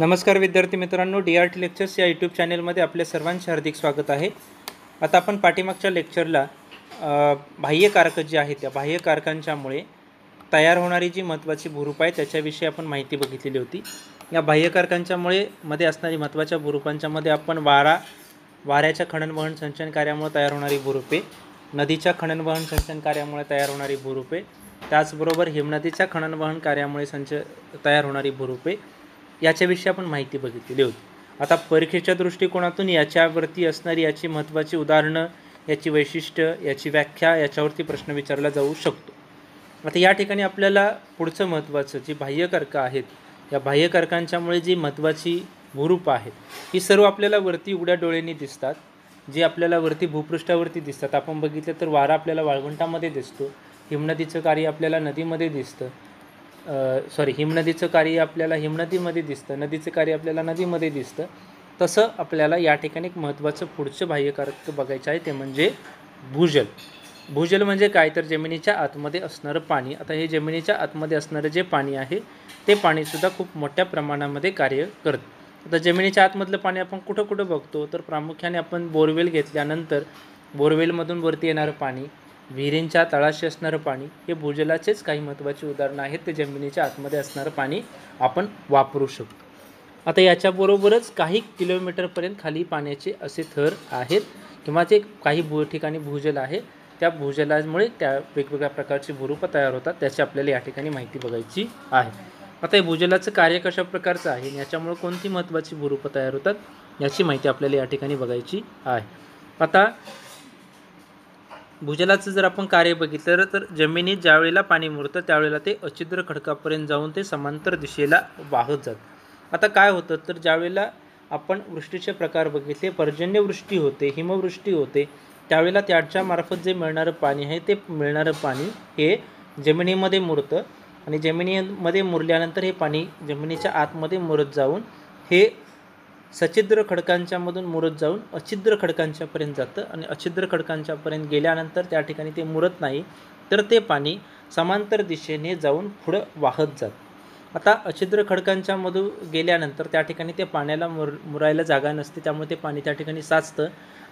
नमस्कार विद्यार्थी मित्रांनो डी आर टी लेक्चर्स या यूट्यूब चॅनेलमध्ये आपल्या सर्वांचे हार्दिक स्वागत आहे. आता आपण पाठीमागच्या लेक्चरला बाह्य बाह्यकारक जे आहेत त्या बाह्यकारकांच्यामुळे तयार होणारी जी महत्त्वाची भूरूप आहे त्याच्याविषयी आपण माहिती बघितलेली होती. या बाह्यकारकांच्यामुळे मध्ये असणारी महत्त्वाच्या भूरूपांच्यामध्ये आपण वारा वाऱ्याच्या खणनवहन संचन कार्यामुळे तयार होणारी भूरूपे नदीच्या खणनवहन संचन कार्यामुळे तयार होणारी भूरूपे त्याचबरोबर हिमनदीच्या खणनवहन कार्यामुळे संच तयार होणारी भूरूपे याच्याविषयी आपण माहिती बघितलेली होती. आता परीक्षेच्या दृष्टिकोनातून याच्यावरती असणारी याची महत्त्वाची उदाहरणं याची वैशिष्ट्य याची व्याख्या याच्यावरती प्रश्न विचारला जाऊ शकतो. आता या ठिकाणी आपल्याला पुढचं महत्त्वाचं जी बाह्यकर्क आहेत या बाह्यकर्कांच्यामुळे जी महत्त्वाची भूरूपं आहेत ही सर्व आपल्याला वरती उघड्या डोळ्यांनी दिसतात. जी आपल्याला वरती भूपृष्ठावरती दिसतात. आपण बघितलं तर वारा आपल्याला वाळवंटामध्ये दिसतो. हिमनदीचं कार्य आपल्याला नदीमध्ये दिसतं. सॉरी हिमनदीचं कार्य आपल्याला हिमनदीमध्ये दिसतं नदीचं कार्य आपल्याला नदीमध्ये दिसतं. तसं आपल्याला या ठिकाणी एक महत्त्वाचं पुढचं बाह्यकारक बघायचं आहे ते म्हणजे भूजल. भूजल म्हणजे काय? तर जमिनीच्या आतमध्ये असणारं पाणी. आता हे जमिनीच्या आतमध्ये असणारं जे पाणी आहे ते पाणीसुद्धा खूप मोठ्या प्रमाणामध्ये कार्य करतं. आता जमिनीच्या आतमधलं पाणी आपण कुठं कुठं बघतो? तर प्रामुख्याने आपण बोरवेल घेतल्यानंतर बोरवेलमधून वरती येणारं पाणी विहिरींच्या तळाशी असणारं पाणी हे भूजलाचेच काही महत्त्वाची उदाहरणं आहेत ते जमिनीच्या आतमध्ये असणारं पाणी आपण वापरू शकतो. आता याच्याबरोबरच काही किलोमीटरपर्यंत खाली पाण्याचे असे थर आहेत. किंवा जे काही भू ठिकाणी भूजल आहे त्या भूजलामुळे त्या वेगवेगळ्या प्रकारची भूरूपं तयार होतात. त्याची आपल्याला या ठिकाणी माहिती बघायची आहे. आता हे भूजलाचं कार्य कशा प्रकारचं आहे? याच्यामुळे कोणती महत्त्वाची भूरूपं तयार होतात? याची माहिती आपल्याला या ठिकाणी बघायची आहे. आता भूजलाचं जर आपण कार्य बघितलं तर जमिनीत ज्यावेळेला पाणी मुरतं त्यावेळेला ते अछिद्र खडकापर्यंत जाऊन ते समांतर दिशेला वाहत जातं. आता काय होतं? तर ज्यावेळेला आपण वृष्टीचे प्रकार बघितले पर्जन्यवृष्टी होते हिमवृष्टी होते त्यावेळेला त्याच्या मार्फत जे मिळणारं पाणी आहे ते मिळणारं पाणी हे जमिनीमध्ये मुरतं आणि जमिनीमध्ये मुरल्यानंतर हे पाणी जमिनीच्या आतमध्ये मुरत जाऊन हे सछिद्र खडकांच्यामधून मुरत जाऊन अछिद्र खडकांच्यापर्यंत जातं आणि अछिद्र खडकांच्यापर्यंत गेल्यानंतर त्या ठिकाणी ते मुरत नाही तर ते पाणी समांतर दिशेने जाऊन पुढं वाहत जातं. आता अछिद्र खडकांच्यामधून गेल्यानंतर त्या ठिकाणी ते पाण्याला मुर मुरायला जागा नसते त्यामुळे ते पाणी त्या ठिकाणी साचतं.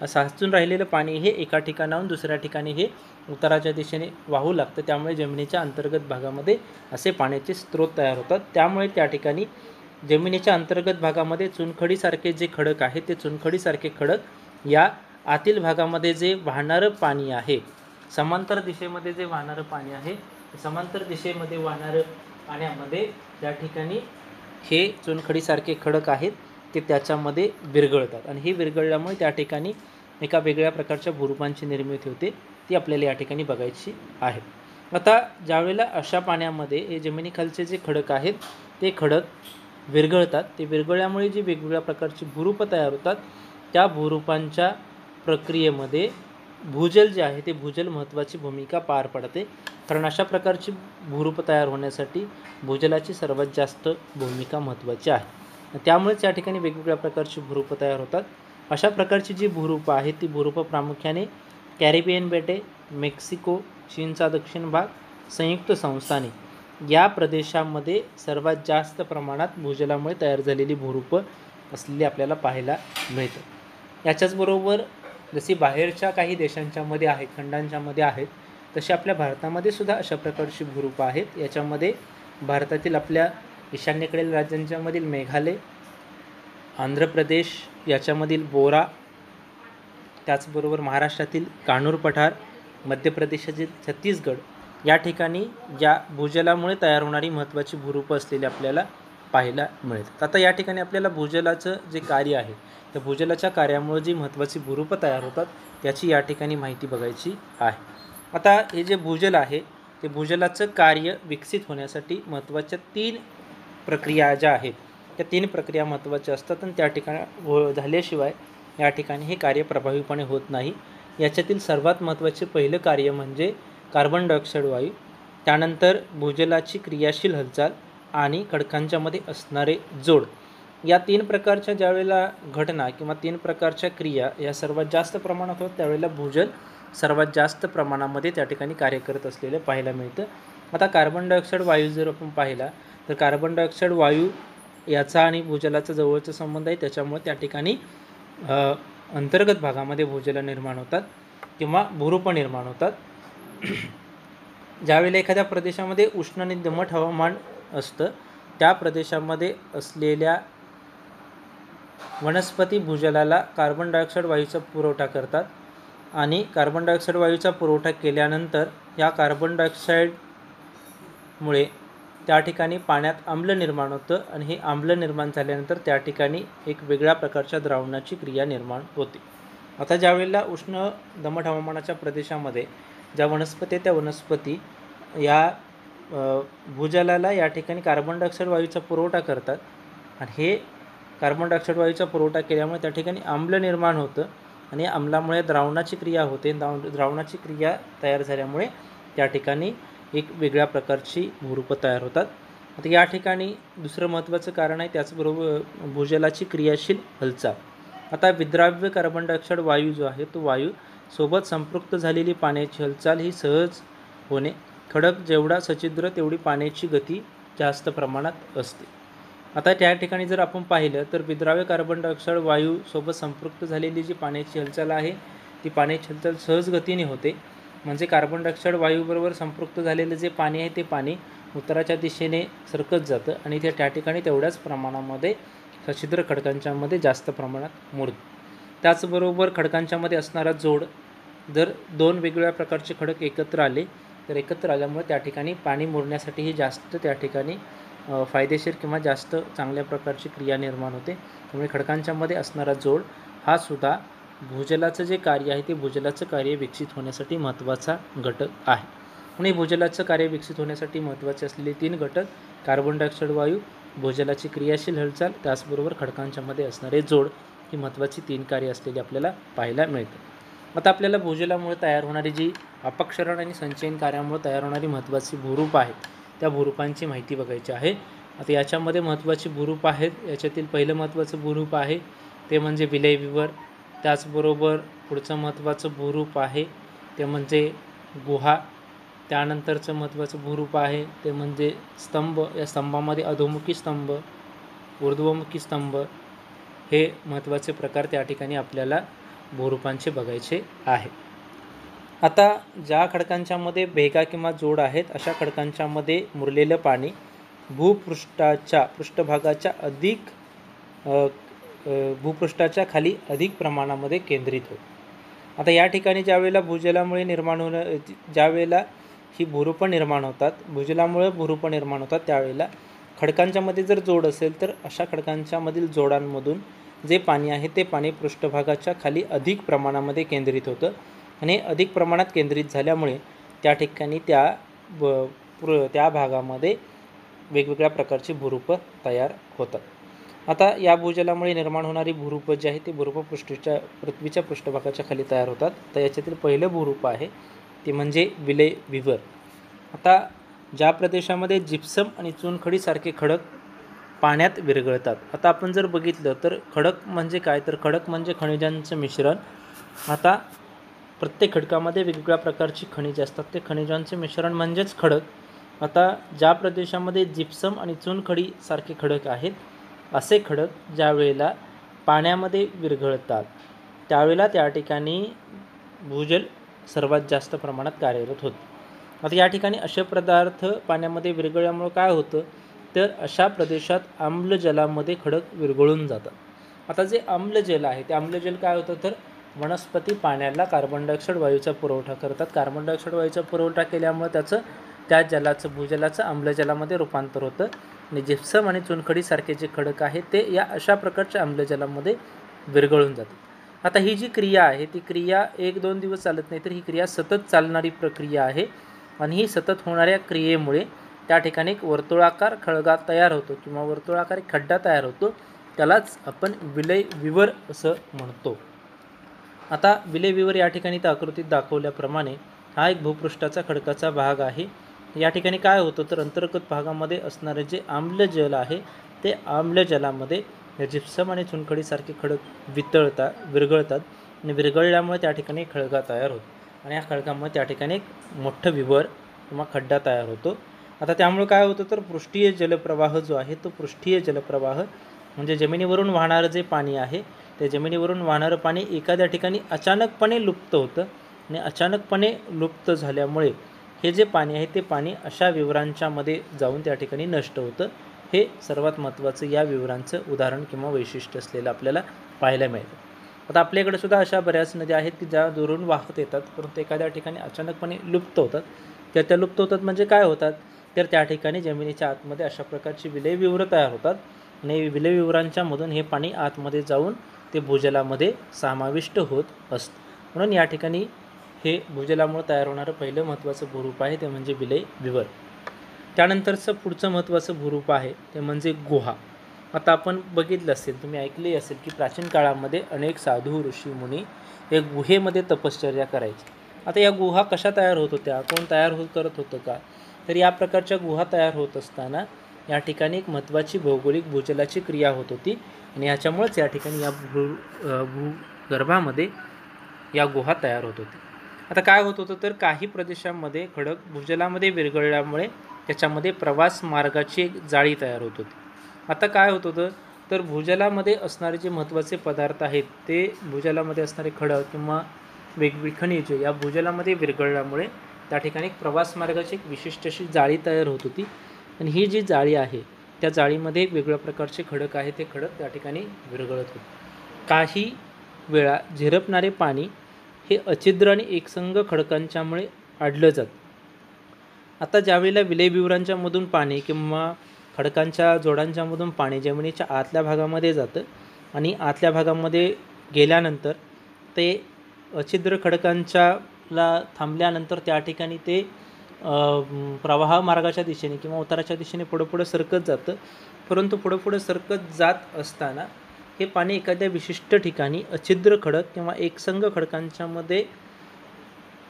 साचून राहिलेलं पाणी हे एका ठिकाणाहून दुसऱ्या ठिकाणी हे उत्तराच्या दिशेने वाहू लागतं. त्यामुळे जमिनीच्या अंतर्गत भागामध्ये असे पाण्याचे स्रोत तयार होतात. त्यामुळे त्या ठिकाणी जमिनीच्या अंतर्गत भागामध्ये चुनखडीसारखे जे खडक आहे ते चुनखडीसारखे खडक या आतील भागामध्ये जे वाहणारं पाणी आहे समांतर दिशेमध्ये जे वाहणारं पाणी आहे समांतर दिशेमध्ये वाहणारं पाण्यामध्ये त्या ठिकाणी हे चुनखडीसारखे खडक आहेत ते त्याच्यामध्ये विरघळतात. आणि हे विरघळल्यामुळे त्या ठिकाणी एका वेगळ्या प्रकारच्या भूरूपांची निर्मिती होते ती आपल्याला या ठिकाणी बघायची आहे. आता ज्यावेळेला अशा पाण्यामध्ये हे जमिनीखालचे जे खडक आहेत ते खडक विरघळतात. ते विरघळल्यामुळे जी वेगवेगळ्या प्रकारची भूरूपं तयार होतात त्या भूरूपांच्या प्रक्रियेमध्ये भूजल जे आहे ते भूजल महत्त्वाची भूमिका पार पडते. कारण अशा प्रकारची भूरूपं तयार होण्यासाठी भूजलाची सर्वात जास्त भूमिका महत्त्वाची आहे. त्यामुळेच या ठिकाणी वेगवेगळ्या प्रकारची भूरूपं तयार होतात. अशा प्रकारची जी भूरूपं आहेत ती भूरूपं प्रामुख्याने कॅरिबियन बेटे मेक्सिको चीनचा दक्षिण भाग संयुक्त संस्थाने या प्रदेशामध्ये सर्वात जास्त प्रमाणात भूजलामुळे तयार झालेली भूरूपं असलेली आपल्याला पाहायला मिळतं. याच्याचबरोबर जशी बाहेरच्या काही देशांच्यामध्ये आहेत खंडांच्यामध्ये आहेत तशी आपल्या भारतामध्ये सुद्धा अशा प्रकारची भूरूपं आहेत. याच्यामध्ये भारतातील आपल्या ईशान्येकडील राज्यांच्यामधील मेघालय आंध्र प्रदेश याच्यामधील बोरा त्याचबरोबर महाराष्ट्रातील कानूर पठार मध्य प्रदेशातील छत्तीसगड या ठिकाणी या भूजलामुळे तयार होणारी महत्त्वाची भूरूपं असलेली आपल्याला पाहायला मिळतात. आता या ठिकाणी आपल्याला भूजलाचं जे कार्य आहे त्या भूजलाच्या कार्यामुळे जी महत्त्वाची भूरूपं तयार होतात त्याची या ठिकाणी माहिती बघायची आहे. आता हे जे भूजल आहे ते भूजलाचं कार्य विकसित होण्यासाठी महत्त्वाच्या तीन प्रक्रिया ज्या आहेत त्या तीन प्रक्रिया महत्त्वाच्या असतात आणि त्या ठिकाणी हो झाल्याशिवाय या ठिकाणी हे कार्य प्रभावीपणे होत नाही. याच्यातील सर्वात महत्त्वाचे पहिलं कार्य म्हणजे कार्बन डायऑक्साईड वायू त्यानंतर भूजलाची क्रियाशील हालचाल आणि खडकांच्यामध्ये असणारे जोड. या तीन प्रकारच्या ज्यावेळेला घटना किंवा तीन प्रकारच्या क्रिया या सर्वात जास्त प्रमाणात होतात त्यावेळेला भूजल सर्वात जास्त प्रमाणामध्ये त्या ठिकाणी कार्य करत असलेलं पाहायला मिळतं. आता कार्बन डायऑक्साईड वायू जर आपण पाहिला तर कार्बन डायऑक्साईड वायू याचा आणि भूजलाचा जवळचा संबंध आहे. त्याच्यामुळे त्या ठिकाणी अंतर्गत भागामध्ये भूजलं निर्माण होतात किंवा भूरूप निर्माण होतात. ज्यावेळेला एखाद्या प्रदेशामध्ये उष्ण आणि दमट हवामान असतं त्या प्रदेशामध्ये असलेल्या वनस्पती भूजलाला कार्बन डायऑक्साईड वायूचा पुरवठा करतात आणि कार्बन डायऑक्साईड वायूचा पुरवठा केल्यानंतर या कार्बन डायऑक्साईडमुळे त्या ठिकाणी पाण्यात आम्ल निर्माण होतं आणि हे आम्ल निर्माण झाल्यानंतर त्या ठिकाणी एक वेगळ्या प्रकारच्या द्रावणाची क्रिया निर्माण होते. आता ज्यावेळेला उष्ण दमट हवामानाच्या प्रदेशामध्ये ज्या वनस्पती आहेत त्या वनस्पती या भूजलाला या ठिकाणी कार्बन डायऑक्साईड वायूचा पुरवठा करतात. आणि हे कार्बन डायऑक्साईड वायूचा पुरवठा केल्यामुळे त्या ठिकाणी आम्ल निर्माण होतं आणि आम्लामुळे द्रावणाची क्रिया होते. द्राव द्रावणाची क्रिया तयार झाल्यामुळे त्या ठिकाणी एक वेगळ्या प्रकारची भूरूपं तयार होतात. आता या ठिकाणी दुसरं महत्त्वाचं कारण आहे त्याचबरोबर भूजलाची क्रियाशील हालचाल. आता विद्राव्य कार्बन डायऑक्साईड वायू जो आहे तो वायू सोबत संपृक्त झालेली पाण्याची हालचाल ही सहज होणे. खडक जेवढा सच्छिद्र तेवढी पाण्याची गती जास्त प्रमाणात असते. आता त्या ठिकाणी जर आपण पाहिलं तर विद्राव्य कार्बन डायऑक्साईड वायू सोबत संपृक्त झालेली जी पाण्याची हालचाल आहे ती पाण्याची हालचाल सहज गतीने होते. म्हणजे कार्बन डायऑक्साईड वायूबरोबर संपृक्त झालेलं जे पाणी आहे ते पाणी उत्तराच्या दिशेने सरकत जातं आणि ते त्या ठिकाणी तेवढ्याच प्रमाणामध्ये सच्छिद्र खडकांच्यामध्ये जास्त प्रमाणात मोडतं त्याचबरोबर खडकांच्यामध्ये असणारा जोड जर दोन वेगवेगळ्या प्रकारचे खडक एकत्र आले तर एकत्र आल्यामुळे त्या ठिकाणी पाणी मुरण्यासाठीही जास्त त्या ठिकाणी फायदेशीर किंवा जास्त चांगल्या प्रकारची क्रिया निर्माण होते. त्यामुळे खडकांच्यामध्ये असणारा जोड हा सुद्धा भूजलाचं जे कार्य आहे ते भूजलाचं कार्य विकसित होण्यासाठी महत्त्वाचा घटक आहे. म्हणजे भूजलाचं कार्य विकसित होण्यासाठी महत्त्वाचे असलेले तीन घटक कार्बन डायऑक्साईड वायू भूजलाची क्रियाशील हालचाल त्याचबरोबर खडकांच्यामध्ये असणारे जोड ही महत्त्वाची तीन कार्य असलेली आपल्याला पाहायला मिळते. आता आपल्याला भूजलामुळे तयार होणारी जी अपक्षरण आणि संचयन कार्यामुळे तयार होणारी महत्त्वाची भूरूप आहेत त्या भूरूपांची माहिती बघायची आहे. आता याच्यामध्ये महत्त्वाची भूरूप आहेत याच्यातील पहिलं महत्त्वाचं भूरूप आहे ते म्हणजे विलयविवर. त्याचबरोबर पुढचं महत्त्वाचं भूरूप आहे ते म्हणजे गुहा. त्यानंतरचं महत्त्वाचं भूरूप आहे ते म्हणजे स्तंभ. या स्तंभामध्ये अधोमुखी स्तंभ ऊर्ध्वमुखी स्तंभ हे महत्त्वाचे प्रकार त्या ठिकाणी आपल्याला भूरूपांचे बघायचे आहे. आता ज्या खडकांच्यामध्ये भेगा किंवा जोड आहेत अशा खडकांच्यामध्ये मुरलेलं पाणी भूपृष्ठाच्या पृष्ठभागाच्या अधिक भूपृष्ठाच्या खाली अधिक प्रमाणामध्ये केंद्रित होत आता या ठिकाणी ज्यावेळेला भूजलामुळे निर्माण होणं ज्यावेळेला ही भूरूपं निर्माण होतात भूजलामुळे भूरूपं निर्माण होतात त्यावेळेला खडकांच्यामध्ये जर जोड असेल तर अशा खडकांच्यामधील जोडांमधून जे पाणी आहे ते पाणी पृष्ठभागाच्या खाली अधिक प्रमाणामध्ये केंद्रित होतं. आणि अधिक प्रमाणात केंद्रित झाल्यामुळे त्या ठिकाणी त्या ब- पृ त्या भागामध्ये वेगवेगळ्या प्रकारची भूरूपं तयार होतात. आता या भूजलामुळे निर्माण होणारी भूरूपं जी आहे ती भूरूपं पृष्ठीच्या पृथ्वीच्या पृष्ठभागाच्या खाली तयार होतात. तर याच्यातील पहिलं भूरूप आहे ते म्हणजे विलय विवर आता ज्या प्रदेशामध्ये जिप्सम आणि चुनखडीसारखे खडक पाण्यात विरघळतात. आता आपण जर बघितलं तर खडक म्हणजे काय? तर खडक म्हणजे खनिजांचं मिश्रण. आता प्रत्येक खडकामध्ये वेगवेगळ्या प्रकारची खनिजे असतात. ते खनिजांचे मिश्रण म्हणजेच खडक. आता ज्या प्रदेशामध्ये जिप्सम आणि चुनखडीसारखे खडक आहेत असे खडक ज्या वेळेला पाण्यामध्ये विरघळतात त्यावेळेला त्या ठिकाणी भूजल सर्वात जास्त प्रमाणात कार्यरत होतं. आता या ठिकाणी असे पदार्थ पाण्यामध्ये विरघळल्यामुळं काय होतं? तर अशा प्रदेशात आम्लजलामध्ये खडक विरघळून जातात. आता जे आम्लजल आहे ते आम्लजल काय होतं? तर वनस्पती पाण्याला कार्बन डायऑक्साईड वायूचा पुरवठा करतात. कार्बन डायऑक्साईड वायूचा पुरवठा केल्यामुळे त्याचं त्या जलाचं भूजलाचं आम्लजलामध्ये रूपांतर होतं. आणि जिप्सम आणि चुनखडीसारखे जे खडक आहेत ते या अशा प्रकारच्या आम्लजलामध्ये विरघळून जातात. आता ही जी क्रिया आहे ती क्रिया एक दोन दिवस चालत नाही तर ही क्रिया सतत चालणारी प्रक्रिया आहे. आणि ही सतत होणाऱ्या क्रियेमुळे त्या ठिकाणी एक वर्तुळाकार खळगा तयार होतो किंवा वर्तुळाकार एक खड्डा तयार होतो. त्यालाच आपण विलय विवर असं म्हणतो. आता विलय विवर या ठिकाणी त्या आकृतीत दाखवल्याप्रमाणे हा एक भूपृष्ठाचा खडकाचा भाग आहे. या ठिकाणी काय होतं तर अंतर्गत भागामध्ये असणारे जे आम्ल जल आहे ते आम्ल जलामध्ये जिप्सम आणि चुनखडीसारखे खडक वितळतात विरघळतात आणि विरघळल्यामुळे त्या ठिकाणी खळगा तयार होतो. आणि या खडकामुळे त्या ठिकाणी एक मोठं विवर किंवा खड्डा तयार होतो. आता त्यामुळे काय होतं तर पृष्ठीय जलप्रवाह जो आहे तो पृष्ठीय जलप्रवाह म्हणजे जमिनीवरून वाहणारं जे पाणी आहे ते जमिनीवरून वाहणारं पाणी एखाद्या ठिकाणी अचानकपणे लुप्त होतं आणि अचानकपणे लुप्त झाल्यामुळे हे जे पाणी आहे ते पाणी अशा विवरांच्यामध्ये जाऊन त्या ठिकाणी नष्ट होतं. हे सर्वात महत्त्वाचं या विवरांचं उदाहरण किंवा वैशिष्ट्य असलेलं आपल्याला पाहायला मिळतं. आता आपल्याकडे सुद्धा अशा बऱ्याच नद्या आहेत की ज्या दुरून वाहत येतात परंतु एखाद्या ठिकाणी अचानकपणे लुप्त होतात. तर त्या लुप्त होतात म्हणजे काय होतात? तर त्या ठिकाणी जमिनीच्या आतमध्ये अशा प्रकारची विलयविवरं तयार होतात आणि विलयविवरांच्या मधून हे पाणी आतमध्ये जाऊन ते भूजलामध्ये समाविष्ट होत असतं. म्हणून या ठिकाणी हे भूजलामुळे तयार होणारं पहिलं महत्त्वाचं भूरूप आहे ते म्हणजे विलय विवर. त्यानंतरचं पुढचं महत्त्वाचं भूरूप आहे ते म्हणजे गुहा. आता आपण बघितलं असेल तुम्ही ऐकले असेल की प्राचीन काळामध्ये अनेक साधू ऋषी मुनी हे गुहेमध्ये तपश्चर्या करायचे. आता या गुहा कशा तयार होत होत्या? कोण तयार हो करत होतं का? तर या प्रकारच्या गुहा तयार होत असताना या ठिकाणी एक महत्त्वाची भौगोलिक भूजलाची क्रिया होत होती आणि ह्याच्यामुळेच या ठिकाणी या भू भूगर्भामध्ये या गुहा तयार होत होती. आता काय होत होतं? तर काही प्रदेशांमध्ये खडक भूजलामध्ये विरघळल्यामुळे त्याच्यामध्ये प्रवास मार्गाची एक जाळी तयार होत होती. आता काय होत होतं? तर भूजलामध्ये असणारे जे महत्त्वाचे पदार्थ आहेत ते भूजलामध्ये असणारे खडक किंवा वेगवेगळी खनिजे या भूजलामध्ये विरघळल्यामुळे त्या ठिकाणी एक प्रवास मार्गाची एक विशिष्ट अशी जाळी तयार होत होती. आणि ही जी जाळी आहे त्या जाळीमध्ये एक वेगळ्या प्रकारचे खडक आहे ते खडक त्या ठिकाणी विरघळत होते. काही वेळा झिरपणारे पाणी हे अछिद्र आणि एकसंग खडकांच्यामुळे अडलं जातं. आता ज्यावेळेला विलयविवरांच्यामधून पाणी किंवा खडकांच्या जोडांच्यामधून पाणी जमिनीच्या आतल्या भागामध्ये जातं आणि आतल्या भागामध्ये गेल्यानंतर ते अछिद्र खडकांच्याला थांबल्यानंतर त्या ठिकाणी ते प्रवाह मार्गाच्या दिशेने किंवा उताराच्या दिशेने पुढं पुढं सरकत जातं. परंतु पुढं पुढं सरकत जात असताना हे पाणी एखाद्या विशिष्ट ठिकाणी अछिद्र खडक किंवा एकसंग खडकांच्यामध्ये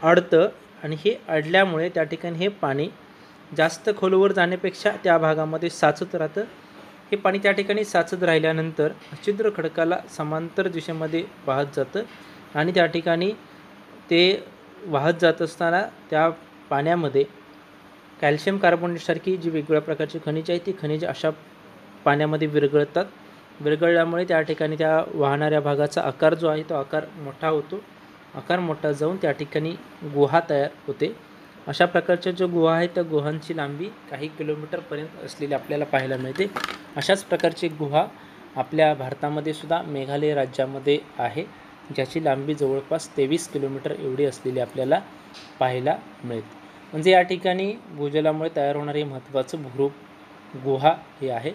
अडतं आणि हे अडल्यामुळे त्या ठिकाणी हे पाणी जास्त खोलवर जाण्यापेक्षा त्या भागामध्ये साचत राहतं. हे पाणी त्या ठिकाणी साचत राहिल्यानंतर छिद्र खडकाला समांतर दिशेमध्ये वाहत जातं आणि त्या ठिकाणी ते वाहत जात असताना त्या पाण्यामध्ये कॅल्शियम कार्बोनेटसारखी जी वेगवेगळ्या प्रकारची खनिज आहे ती खनिज अशा पाण्यामध्ये विरघळतात. विरघळल्यामुळे त्या ठिकाणी त्या वाहणाऱ्या भागाचा आकार जो आहे तो आकार मोठा होतो. आकार मोठा जाऊन त्या ठिकाणी गुहा तयार होते. अशा प्रकारच्या ज्या गुहा आहेत त्या गुहांची लांबी काही किलोमीटरपर्यंत असलेली आपल्याला पाहायला मिळते. अशाच प्रकारची गुहा आपल्या भारतामध्ये सुद्धा मेघालय राज्यामध्ये आहे ज्याची लांबी जवळपास तेवीस किलोमीटर एवढी असलेली आपल्याला पाहायला मिळते. म्हणजे या ठिकाणी भूजलामुळे तयार होणारे महत्त्वाचं भूरूप गुहा हे आहे.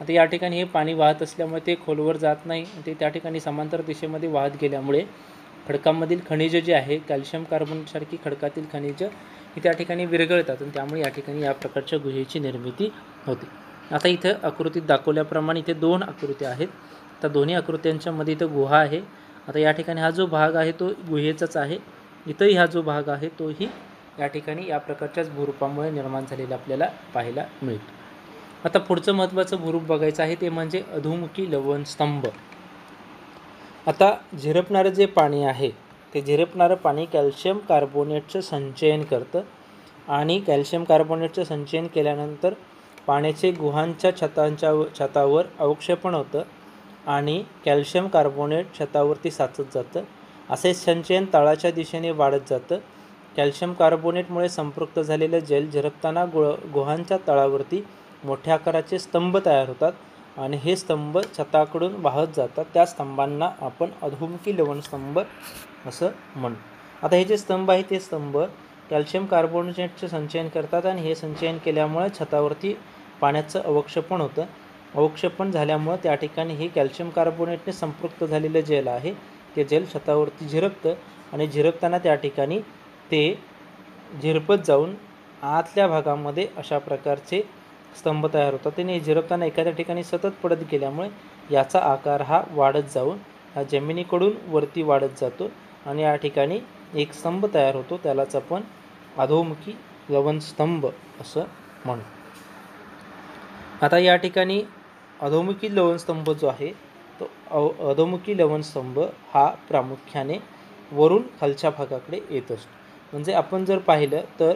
आता या ठिकाणी हे पाणी वाहत असल्यामुळे ते खोलवर जात नाही ते त्या ठिकाणी समांतर दिशेमध्ये वाहत गेल्यामुळे खडकांमधील खनिजं जे आहे कॅल्शियम कार्बनसारखी खडकातील खनिजं की त्या ठिकाणी विरघळतात आणि त्यामुळे या ठिकाणी या प्रकारच्या गुहेची निर्मिती होते. आता इथं आकृतीत दाखवल्याप्रमाणे इथे दोन आकृत्या आहेत. तर दोन्ही आकृत्यांच्यामध्ये इथं गुहा आहे. आता या ठिकाणी हा जो भाग आहे तो गुहेचाच आहे. इथंही हा जो भाग आहे तोही या ठिकाणी या प्रकारच्याच भूरूपामुळे निर्माण झालेला आपल्याला पाहायला मिळतो. आता पुढचं महत्त्वाचं भूरूप बघायचं आहे ते म्हणजे अधोमुखी लवणस्तंभ. आता झिरपणारं जे पाणी आहे ते झिरपणारं पाणी कॅल्शियम कार्बोनेटचं संचयन करतं. आणि कॅल्शियम कार्बोनेटचं संचयन केल्यानंतर पाण्याचे गुहांच्या छतांच्या छतावर अवक्षेपण होतं आणि कॅल्शियम कार्बोनेट छतावरती साचत जातं. असे संचयन तळाच्या दिशेने वाढत जातं. कॅल्शियम कार्बोनेटमुळे संपृक्त झालेलं जेल झिरपताना गु गुहांच्या तळावरती मोठ्या आकाराचे स्तंभ तयार होतात. आणि हे स्तंभ छताकडून वाहत जातात. त्या स्तंभांना आपण अधोमुखी लवणस्तंभ असं म्हणू. आता हे जे स्तंभ आहे ते स्तंभ कॅल्शियम कार्बोनेटचे संचयन करतात आणि हे संचयन केल्यामुळे छतावरती पाण्याचं अवक्षेपण होतं. अवक्षेपण झाल्यामुळं त्या ठिकाणी हे कॅल्शियम कार्बोनेटने संपृक्त झालेलं जेल आहे. ते जेल छतावरती झिरपतं आणि झिरपताना त्या ठिकाणी ते झिरपत जाऊन आतल्या भागामध्ये अशा प्रकारचे स्तंभ तयार होतात. त्याने झिरपताना एखाद्या ठिकाणी सतत पडत गेल्यामुळे याचा आकार हा वाढत जाऊन हा जमिनीकडून वरती वाढत जातो आणि या ठिकाणी एक स्तंभ तयार होतो. त्यालाच आपण अधोमुखी लवणस्तंभ असं म्हणू. आता या ठिकाणी अधोमुखी लवणस्तंभ जो आहे तो अ अधोमुखी लवणस्तंभ हा प्रामुख्याने वरून खालच्या भागाकडे येत असतो. म्हणजे आपण जर पाहिलं तर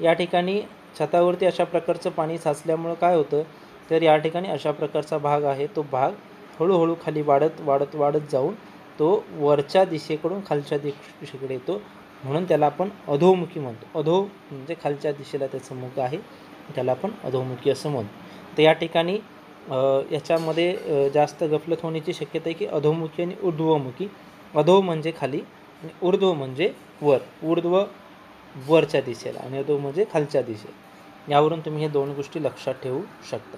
या ठिकाणी छतावरती अशा प्रकारचं पाणी साचल्यामुळं काय होतं? तर या ठिकाणी अशा प्रकारचा भाग आहे. तो भाग हळूहळू खाली वाढत वाढत वाढत जाऊन तो वरच्या दिशेकडून खालच्या दिशेकडे येतो. म्हणून त्याला आपण अधोमुखी म्हणतो. अधो म्हणजे खालच्या दिशेला त्याचं मुख आहे. त्याला आपण अधोमुखी असं म्हणतो. तर या ठिकाणी याच्यामध्ये जास्त गफलत होण्याची शक्यता आहे की अधोमुखी आणि ऊर्ध्वमुखी. अधो म्हणजे खाली आणि ऊर्ध्व म्हणजे वर. ऊर्ध्व वरच्या दिशेला आणि अधो म्हणजे खालच्या दिशेला. यावरून तुम्ही हे दोन गोष्टी लक्षात ठेवू शकता.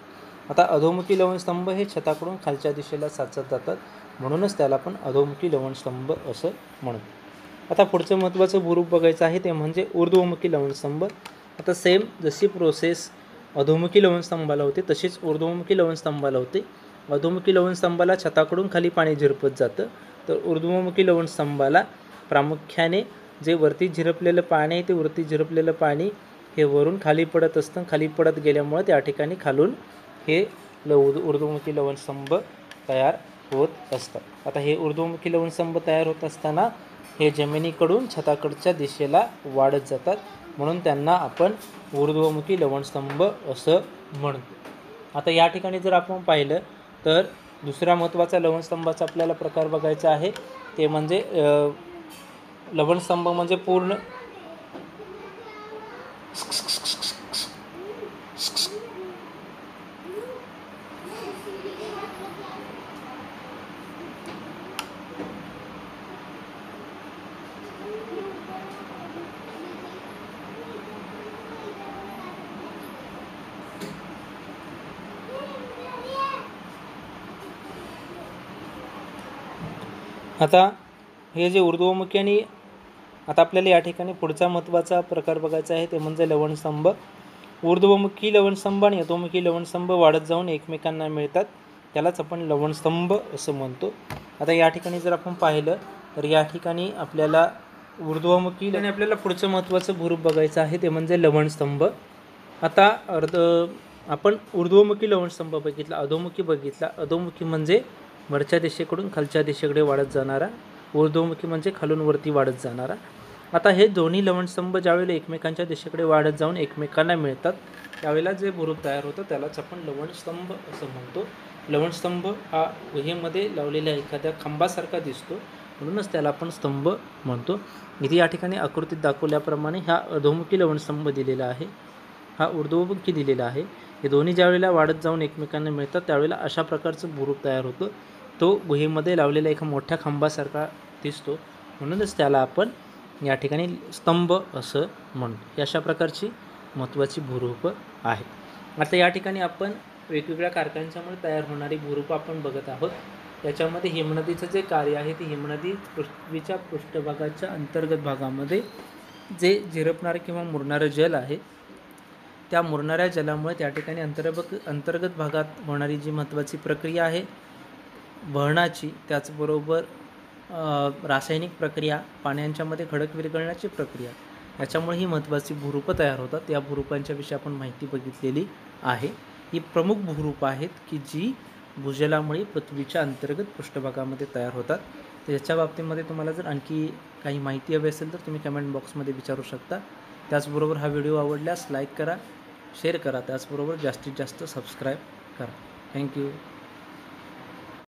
आता अधोमुखी लवणस्तंभ हे छताकडून खालच्या दिशेला साचत जातात. म्हणूनच त्याला आपण अधोमुखी लवणस्तंभ असं म्हणतो आता पुढचं महत्त्वाचं भूरूप बघायचं आहे ते म्हणजे ऊर्ध्वमुखी लवणस्तंभ आता सेम जशी प्रोसेस अधोमुखी लवणस्तंभाला होते तशीच ऊर्ध्वमुखी लवणस्तंभाला होते. अधोमुखी लवणस्तंभाला छताकडून खाली पाणी झिरपत जातं. तर ऊर्ध्वमुखी लवणस्तंभाला प्रामुख्याने जे वरती झिरपलेलं पाणी आहे ते वरती झिरपलेलं पाणी हे वरून खाली पडत असतं. खाली पडत गेल्यामुळं त्या ठिकाणी खालून हे लव ऊर्ध्वमुखी लवणस्तंभ तयार होत असतात आता हे ऊर्ध्वमुखी लवणस्तंभ तयार होत असताना हे जमिनीकडून छताकडच्या दिशेला वाढत जातात. म्हणून त्यांना आपण ऊर्ध्वमुखी लवणस्तंभ असं म्हणतो. आता या ठिकाणी जर आपण पाहिलं तर दुसरा महत्त्वाचा लवणस्तंभाचा आपल्याला प्रकार बघायचा आहे. ते म्हणजे लवणस्तंभ म्हणजे पूर्ण आता हे जे ऊर्ध्वमुखी आणि आता आपल्याला या ठिकाणी पुढचा महत्त्वाचा प्रकार बघायचा आहे ते म्हणजे लवणस्तंभ. ऊर्ध्वमुखी लवणस्तंभ आणि अधोमुखी लवणस्तंभ वाढत जाऊन एकमेकांना मिळतात. त्यालाच आपण लवणस्तंभ असं म्हणतो. आता या ठिकाणी जर आपण पाहिलं तर या ठिकाणी आपल्याला ऊर्ध्वमुखी आणि आपल्याला पुढचं महत्त्वाचं भूरूप बघायचं आहे ते म्हणजे लवणस्तंभ. आता अर्ध आपण ऊर्ध्वमुखी लवणस्तंभ बघितला अधोमुखी बघितला. अधोमुखी म्हणजे वरच्या दिशेकडून खालच्या दिशेकडे वाढत जाणारा ऊर्ध्वमुखी म्हणजे खालून वरती वाढत जाणारा. आता हे दोन्ही लवणस्तंभ ज्यावेळेला एकमेकांच्या दिशेकडे वाढत जाऊन एकमेकांना मिळतात त्यावेळेला जे भुरूप तयार होतं त्यालाच आपण लवणस्तंभ असं म्हणतो. लवणस्तंभ हा गुहेमध्ये लावलेल्या एखाद्या खांबासारखा दिसतो म्हणूनच त्याला आपण स्तंभ म्हणतो. इथे या ठिकाणी आकृतीत दाखवल्याप्रमाणे हा अधोमुखी लवणस्तंभ दिलेला आहे हा ऊर्ध्वमुखी दिलेला आहे. हे दोन्ही ज्यावेळेला वाढत जाऊन एकमेकांना मिळतात त्यावेळेला अशा प्रकारचं भुरूप तयार होतं. तो गुहेमध्ये लावलेला एका मोठ्या खांबासारखा दिसतो. म्हणूनच त्याला आपण या ठिकाणी स्तंभ असं म्हणतो. ही अशा प्रकारची महत्त्वाची भूरूप आहे. आता या ठिकाणी आपण वेगवेगळ्या कारखान्यांच्यामुळे तयार होणारी भूरूप आपण बघत आहोत. त्याच्यामध्ये हिमनदीचं जे कार्य आहे ते हिमनदी पृथ्वीच्या पृष्ठभागाच्या अंतर्गत भागामध्ये जे झिरपणारं किंवा मुरणारं जल आहे त्या मुरणाऱ्या जलामुळे त्या ठिकाणी अंतर्गत अंतर्गत भागात होणारी जी महत्त्वाची प्रक्रिया आहे वहनाची त्याचबरोबर रासायनिक प्रक्रिया पाण्यांच्यामध्ये खडक विरघळण्याची प्रक्रिया. याच्यामुळे ही महत्त्वाची भूरूपं तयार होतात. या भूरूपांच्याविषयी आपण माहिती बघितलेली आहे. ही प्रमुख भूरूपं आहेत की जी भूजलामुळे पृथ्वीच्या अंतर्गत पृष्ठभागामध्ये तयार होतात. तर याच्या बाबतीमध्ये तुम्हाला जर आणखी काही माहिती हवी असेल तर तुम्ही कमेंट बॉक्समध्ये विचारू शकता. त्याचबरोबर हा व्हिडिओ आवडल्यास लाईक करा शेअर करा. त्याचबरोबर जास्तीत जास्त सबस्क्राईब करा. थँक्यू